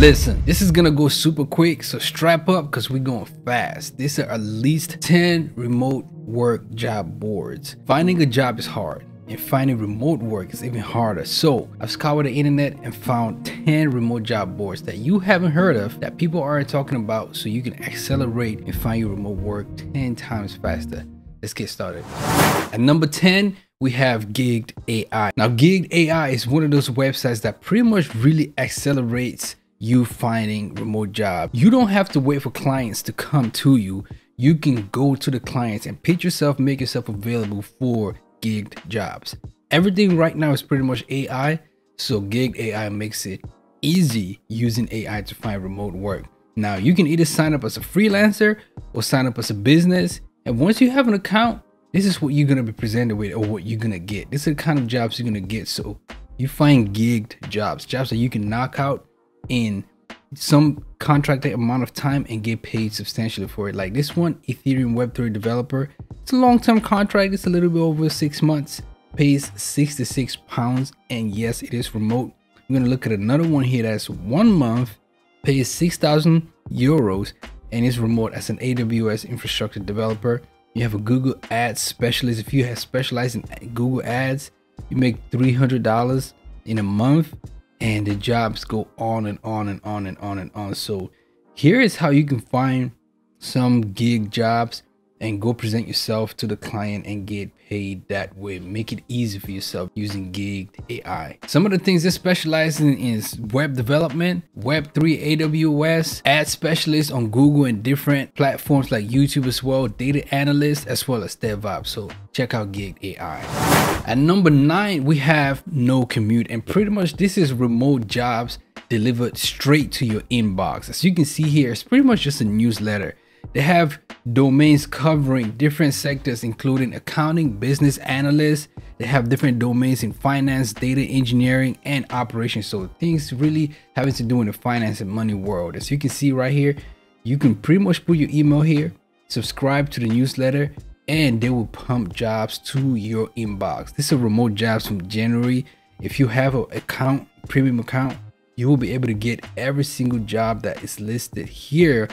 Listen, this is gonna go super quick, so strap up because we're going fast. These are at least 10 remote work job boards. Finding a job is hard and finding remote work is even harder. So I've scoured the internet and found 10 remote job boards that you haven't heard of that people aren't talking about so you can accelerate and find your remote work 10 times faster. Let's get started. At number 10, we have Gigged AI. Now, Gigged AI is one of those websites that pretty much really accelerates you finding remote job. You don't have to wait for clients to come to you. You can go to the clients and pitch yourself, make yourself available for gigged jobs. Everything right now is pretty much AI, so Gigged AI makes it easy using AI to find remote work. Now, you can either sign up as a freelancer or sign up as a business. And once you have an account, this is what you're going to be presented with or what you're going to get. This is the kind of jobs you're going to get. So you find gigged jobs, jobs that you can knock out in some contracted amount of time and get paid substantially for it. Like this one, Ethereum Web3 developer. It's a long-term contract. It's a little bit over six months. Pays 66 pounds. And yes, it is remote. I'm going to look at another one here that's one month. Pays 6,000 euros and is remote as an AWS infrastructure developer. You have a Google Ads specialist. If you have specialized in Google Ads, you make $300 in a month and the jobs go on and on and on and on and on. So here is how you can find some gig jobs and go present yourself to the client and get paid that way. Make it easy for yourself using Gigged AI. Some of the things they specialize in is web development, Web3 AWS, ad specialist on Google and different platforms like YouTube as well, data analyst, as well as DevOps. So check out Gigged AI. At number nine, we have No Commute. And pretty much this is remote jobs delivered straight to your inbox. As you can see here, it's pretty much just a newsletter. They have domains covering different sectors, including accounting, business analysts. They have different domains in finance, data engineering, and operations. So things really having to do in the finance and money world. As you can see right here, you can pretty much put your email here, subscribe to the newsletter, and they will pump jobs to your inbox. This is remote jobs from January. If you have an account, premium account, you will be able to get every single job that is listed here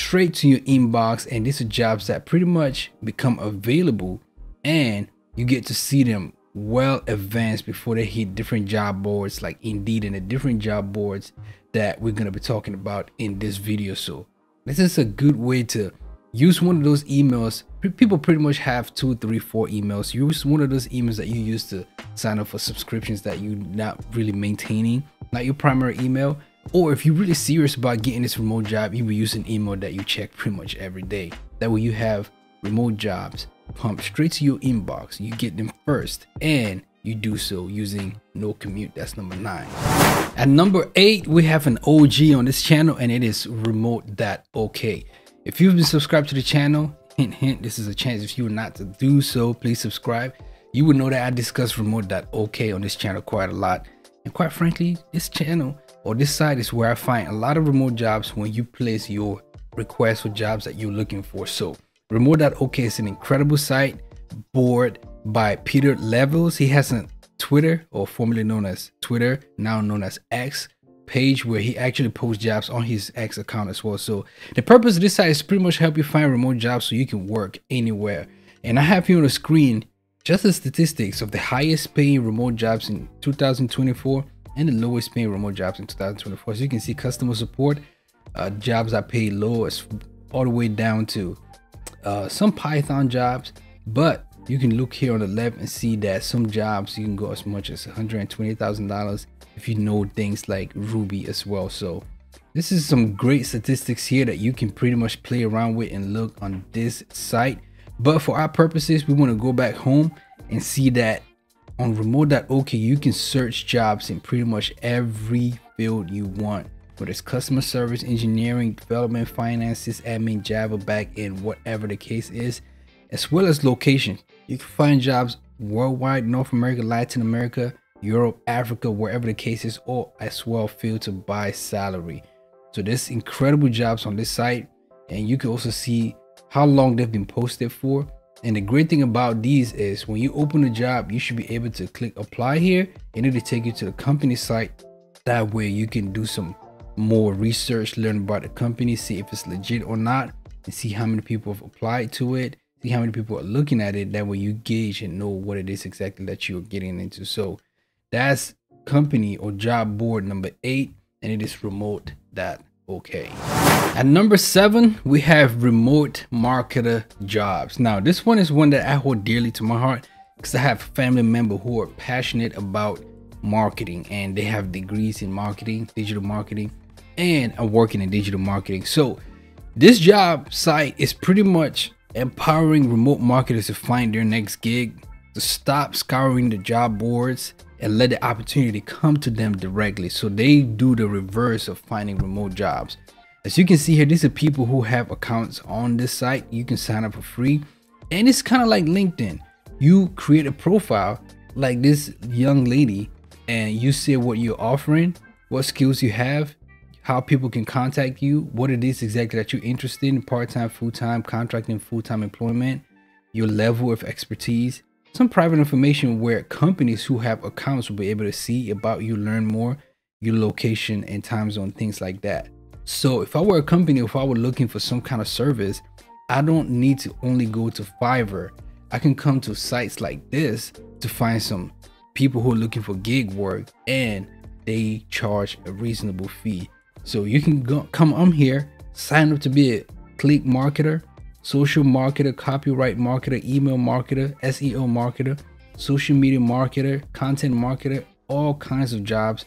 straight to your inbox and these are jobs that pretty much become available and you get to see them well advanced before they hit different job boards like indeed and the different job boards that we're going to be talking about in this video. So this is a good way to use one of those emails. People pretty much have two three four emails. Use one of those emails that you use to sign up for subscriptions that you're not really maintaining. Not your primary email or if you're really serious about getting this remote job, you will use an email that you check pretty much every day. That way you have remote jobs pumped straight to your inbox. You get them first and you do so using no commute. That's number nine. At number eight, we have an OG on this channel and it is remote.ok. If you've been subscribed to the channel, hint, hint, this is a chance if you are not to do so, please subscribe. You would know that I discuss remote.ok on this channel quite a lot. And quite frankly, this channel or this site is where I find a lot of remote jobs when you place your request for jobs that you're looking for. So remote.ok is an incredible site board by Pieter Levels. He has a Twitter or formerly known as Twitter, now known as X page where he actually posts jobs on his X account as well. So the purpose of this site is pretty much help you find remote jobs so you can work anywhere. And I have here on the screen just the statistics of the highest paying remote jobs in 2024 and the lowest paying remote jobs in 2024. So you can see customer support uh, jobs are paid lowest all the way down to uh, some Python jobs, but you can look here on the left and see that some jobs you can go as much as $120,000 if you know things like Ruby as well. So this is some great statistics here that you can pretty much play around with and look on this site. But for our purposes, we want to go back home and see that on remote.ok, you can search jobs in pretty much every field you want, whether it's customer service, engineering, development, finances, admin, Java, back backend, whatever the case is, as well as location. You can find jobs worldwide, North America, Latin America, Europe, Africa, wherever the case is, or as well field to buy salary. So there's incredible jobs on this site, and you can also see how long they've been posted for and the great thing about these is when you open a job, you should be able to click apply here and it'll take you to the company site. That way you can do some more research, learn about the company, see if it's legit or not, and see how many people have applied to it, see how many people are looking at it. That way you gauge and know what it is exactly that you're getting into. So that's company or job board number eight, and it is remote that okay. At number seven, we have remote marketer jobs. Now, this one is one that I hold dearly to my heart because I have family member who are passionate about marketing and they have degrees in marketing, digital marketing, and are working in digital marketing. So this job site is pretty much empowering remote marketers to find their next gig, to stop scouring the job boards and let the opportunity come to them directly. So they do the reverse of finding remote jobs. As you can see here, these are people who have accounts on this site. You can sign up for free. And it's kind of like LinkedIn. You create a profile like this young lady and you say what you're offering, what skills you have, how people can contact you, what it is exactly that you're interested in, part-time, full-time, contracting, full-time employment, your level of expertise, some private information where companies who have accounts will be able to see about you, learn more, your location and time zone, things like that. So if I were a company, if I were looking for some kind of service, I don't need to only go to Fiverr. I can come to sites like this to find some people who are looking for gig work and they charge a reasonable fee. So you can go come on here, sign up to be a click marketer, social marketer, copyright marketer, email marketer, SEO marketer, social media marketer, content marketer, all kinds of jobs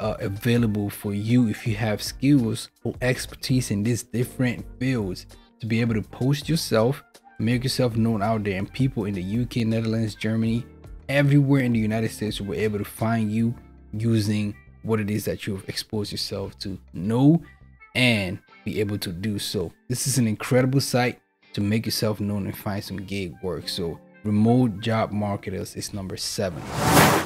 are available for you if you have skills or expertise in these different fields to be able to post yourself, make yourself known out there, and people in the UK, Netherlands, Germany, everywhere in the United States will be able to find you using what it is that you've exposed yourself to know and be able to do so. This is an incredible site to make yourself known and find some gig work. So remote job marketers is number seven.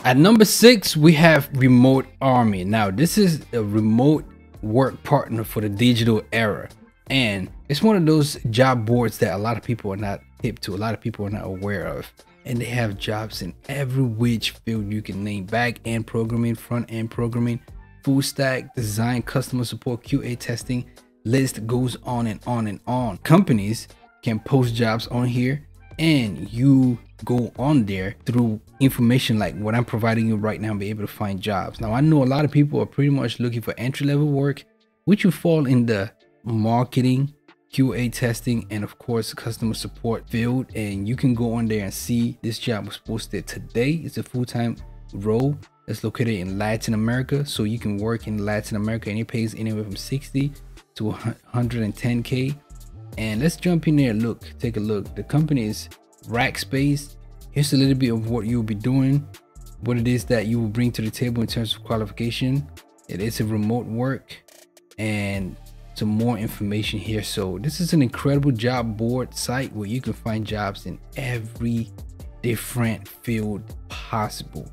At number six, we have Remote Army. Now, this is a remote work partner for the digital era. And it's one of those job boards that a lot of people are not hip to, a lot of people are not aware of. And they have jobs in every which field you can name back end programming, front end programming, full stack, design, customer support, QA testing. List goes on and on and on. Companies can post jobs on here and you go on there through information like what I'm providing you right now be able to find jobs. Now I know a lot of people are pretty much looking for entry level work, which you fall in the marketing, QA testing, and of course customer support field. And you can go on there and see this job was posted today. It's a full-time role that's located in Latin America. So you can work in Latin America and it pays anywhere from 60 to 110k and let's jump in there look take a look. The company is rackspace. Here's a little bit of what you'll be doing what it is that you will bring to the table in terms of qualification. It is a remote work and some more information here. So this is an incredible job board site where you can find jobs in every different field possible.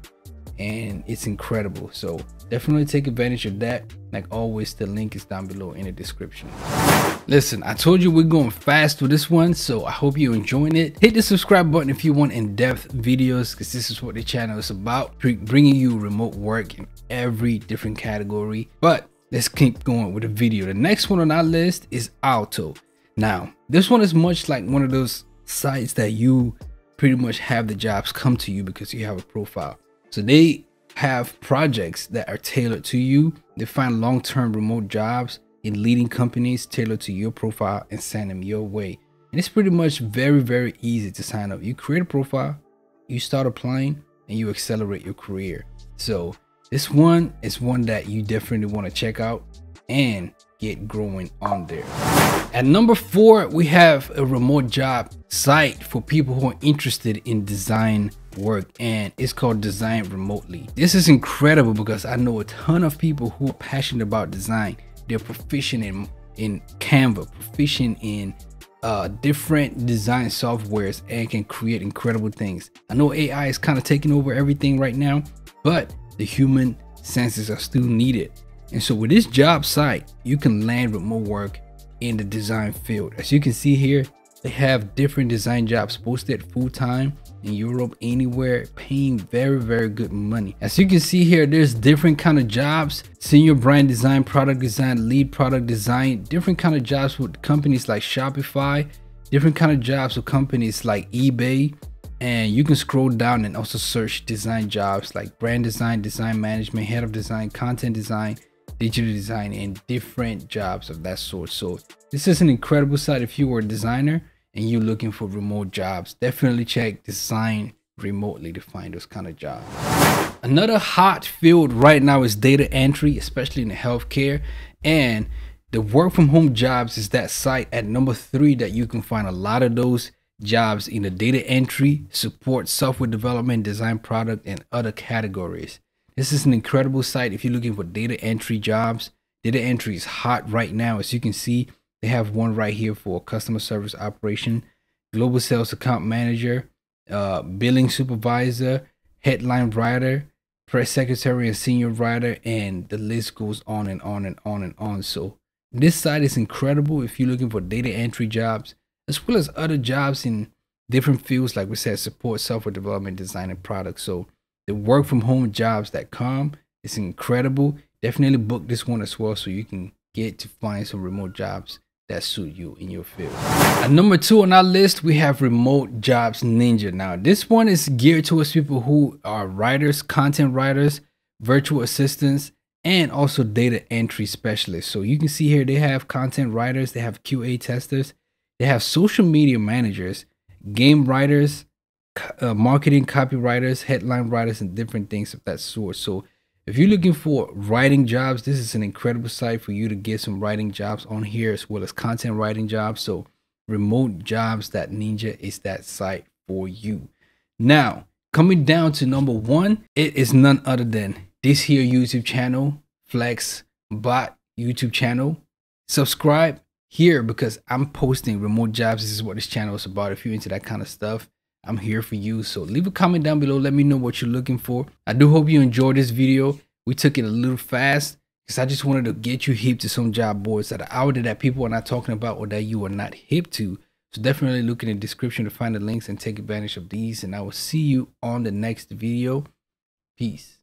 And it's incredible. So definitely take advantage of that. Like always the link is down below in the description listen i told you we're going fast with this one so i hope you're enjoying it. Hit the subscribe button if you want in-depth videos because this is what the channel is about bringing you remote work in every different category. But let's keep going with the video. The next one on our list is alto now this one is much like one of those sites that you pretty much have the jobs come to you because you have a profile. So they have projects that are tailored to you. They find long-term remote jobs in leading companies tailored to your profile and send them your way. And it's pretty much very, very easy to sign up. You create a profile, you start applying, and you accelerate your career. So this one is one that you definitely want to check out and get growing on there. At number four, we have a remote job site for people who are interested in design work and it's called design remotely this is incredible because i know a ton of people who are passionate about design they're proficient in in canva proficient in uh, different design softwares and can create incredible things. I know ai is kind of taking over everything right now but the human senses are still needed. And so with this job site you can land with more work in the design field. As you can see here they have different design jobs posted full-time in Europe, anywhere, paying very, very good money. As you can see here, there's different kind of jobs, senior brand design, product design, lead product design, different kind of jobs with companies like Shopify, different kind of jobs with companies like eBay, and you can scroll down and also search design jobs like brand design, design management, head of design, content design, digital design, and different jobs of that sort. So this is an incredible site if you were a designer and you're looking for remote jobs. Definitely check design remotely to find those kind of jobs. Another hot field right now is data entry, especially in the healthcare. And the work from home jobs is that site at number three that you can find a lot of those jobs in the data entry, support, software development, design product, and other categories. This is an incredible site if you're looking for data entry jobs. Data entry is hot right now. As you can see, they have one right here for customer service operation, global sales account manager, uh, billing supervisor, headline writer, press secretary, and senior writer, and the list goes on and on and on and on. So this site is incredible if you're looking for data entry jobs, as well as other jobs in different fields, like we said, support, software development, design, and products. So the work from home jobs.com is incredible. Definitely book this one as well so you can get to find some remote jobs that suit you in your field. At number two on our list, we have Remote Jobs Ninja. Now, this one is geared towards people who are writers, content writers, virtual assistants, and also data entry specialists. So you can see here they have content writers, they have QA testers, they have social media managers, game writers, uh, marketing copywriters, headline writers, and different things of that sort. So if you're looking for writing jobs, this is an incredible site for you to get some writing jobs on here as well as content writing jobs. So remote jobs that ninja is that site for you. Now, coming down to number one, it is none other than this here YouTube channel, Flex Mbah YouTube channel. Subscribe here because I'm posting remote jobs. This is what this channel is about. If you're into that kind of stuff, I'm here for you. So leave a comment down below. Let me know what you're looking for. I do hope you enjoyed this video. We took it a little fast because I just wanted to get you hip to some job boards that are out there that people are not talking about or that you are not hip to. So definitely look in the description to find the links and take advantage of these. And I will see you on the next video. Peace.